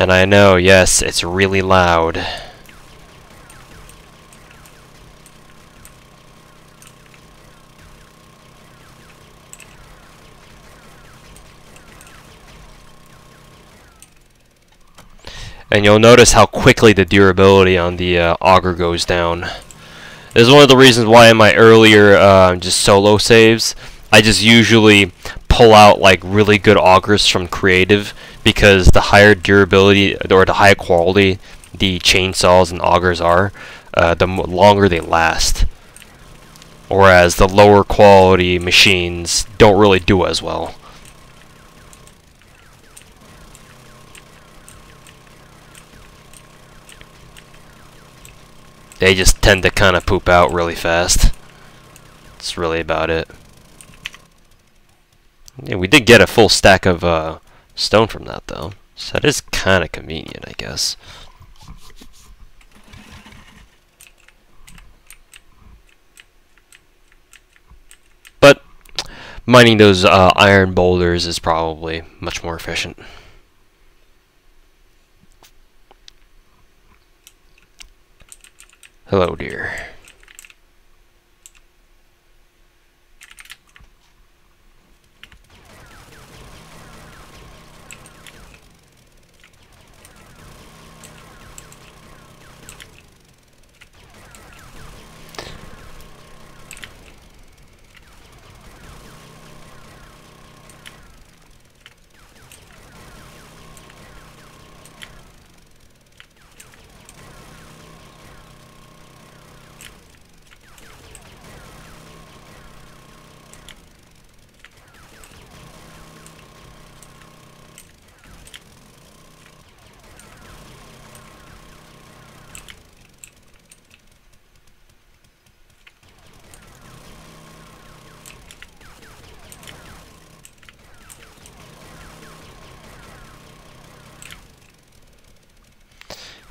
And I know, yes, it's really loud. And you'll notice how quickly the durability on the uh, auger goes down. This is one of the reasons why in my earlier uh, just solo saves, I just usually pull out like really good augers from creative because the higher durability or the higher quality the chainsaws and augers are, uh, the longer they last. Whereas the lower quality machines don't really do as well. They just tend to kind of poop out really fast. That's really about it. Yeah, we did get a full stack of uh, stone from that, though. So that is kind of convenient, I guess. But mining those uh, iron boulders is probably much more efficient. Hello, dear.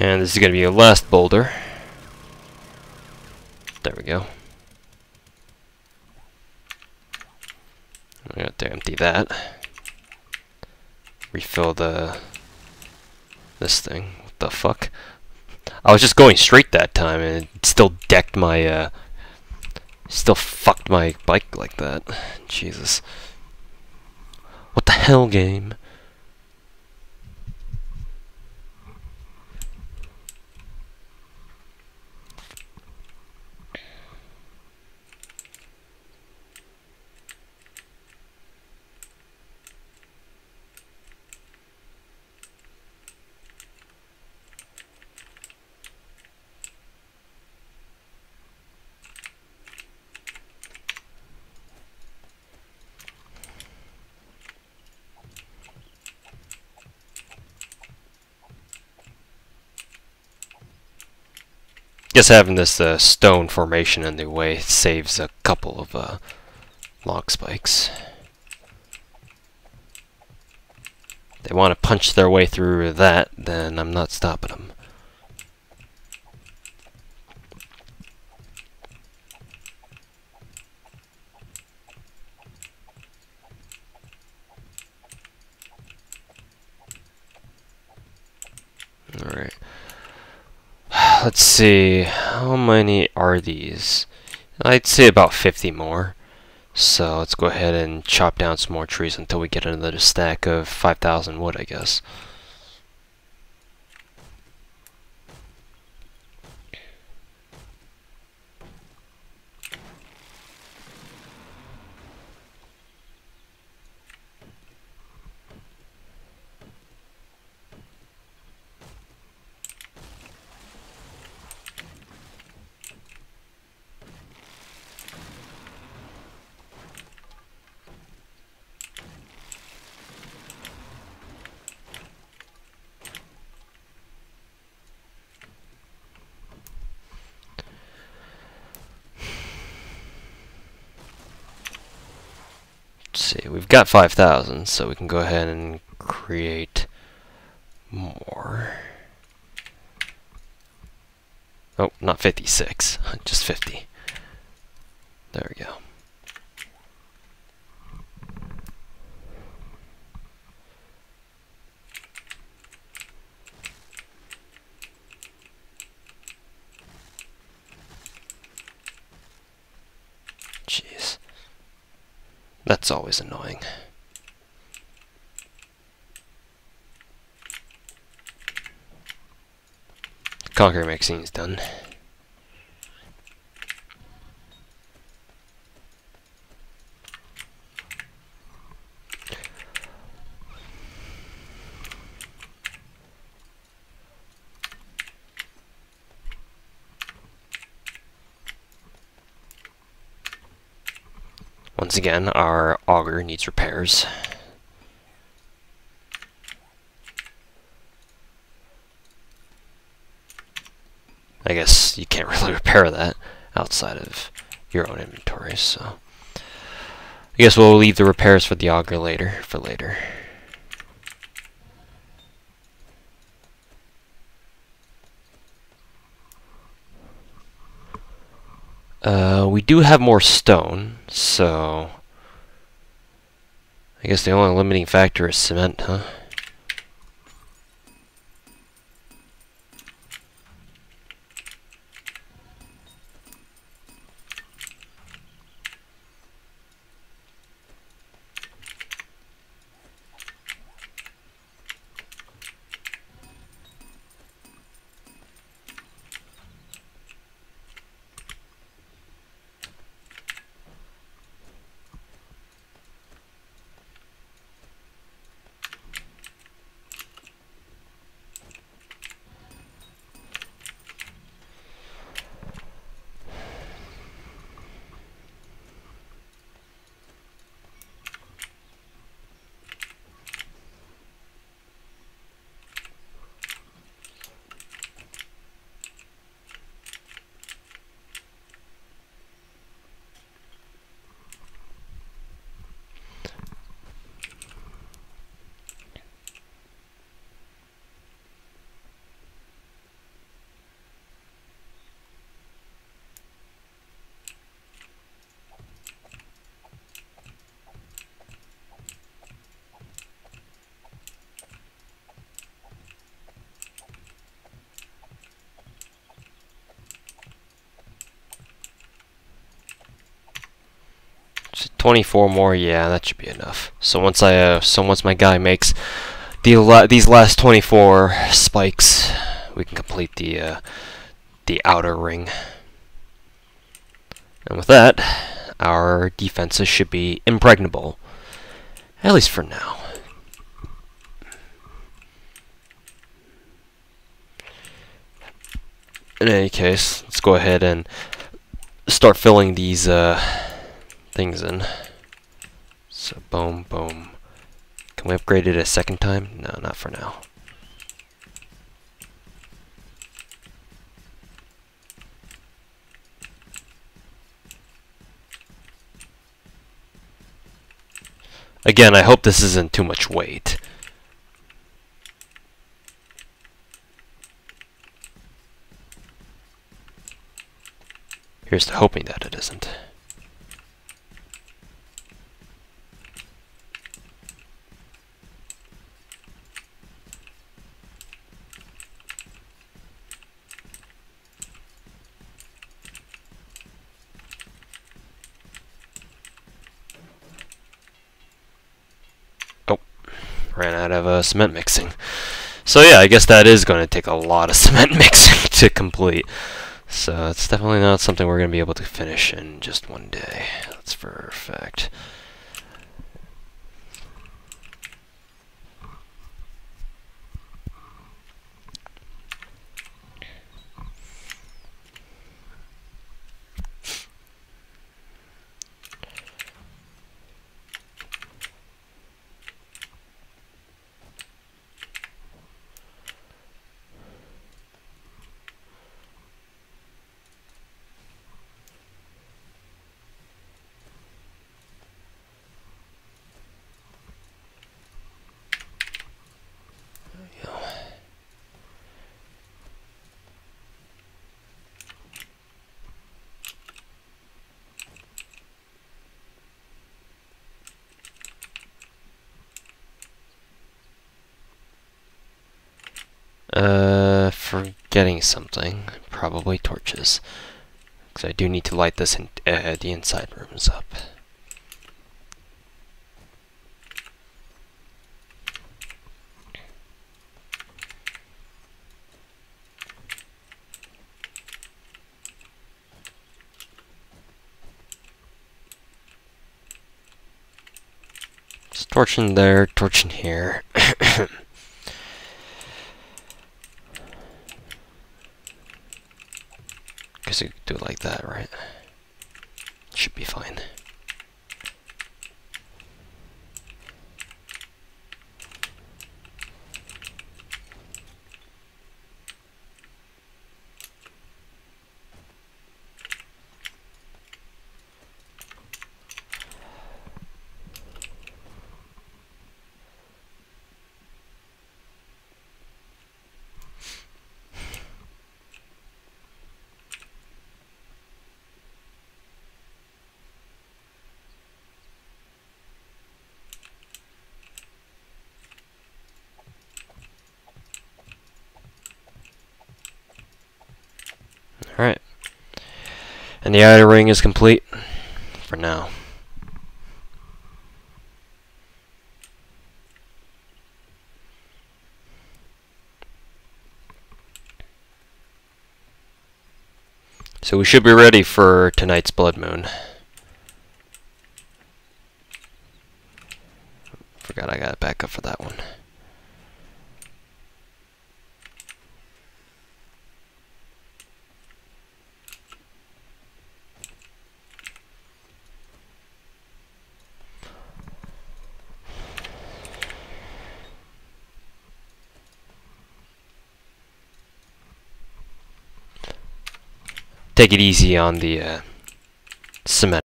And this is going to be your last boulder. There we go. I got to empty that. Refill the this thing. What the fuck? I was just going straight that time and it still decked my uh still fucked my bike like that. Jesus. What the hell game? Guess having this uh, stone formation in the way saves a couple of uh, log spikes. they want to punch their way through that, then I'm not stopping them. Let's see, how many are these? I'd say about 50 more. So let's go ahead and chop down some more trees until we get another stack of 5,000 wood, I guess. See, we've got 5,000, so we can go ahead and create more. Oh, not 56, just 50. There we go. That's always annoying. Conquer Maxine's done. Once again, our auger needs repairs. I guess you can't really repair that outside of your own inventory, so... I guess we'll leave the repairs for the auger later, for later. Uh, we do have more stone, so... I guess the only limiting factor is cement, huh? So 24 more, yeah, that should be enough. So once I, uh, so once my guy makes the la these last 24 spikes, we can complete the, uh, the outer ring. And with that, our defenses should be impregnable. At least for now. In any case, let's go ahead and start filling these, uh, things in. So boom, boom. Can we upgrade it a second time? No, not for now. Again, I hope this isn't too much weight. Here's to hoping that it isn't. Ran out of uh, cement mixing. So yeah, I guess that is going to take a lot of cement mixing to complete. So it's definitely not something we're going to be able to finish in just one day. That's for a fact. Uh, forgetting something. Probably torches. Because I do need to light this in uh, the inside rooms up. Torch in there, torch in here. Do it like that, right? Should be fine. And the outer ring is complete for now. So we should be ready for tonight's blood moon. Forgot I got back up for that one. Take it easy on the uh, cement.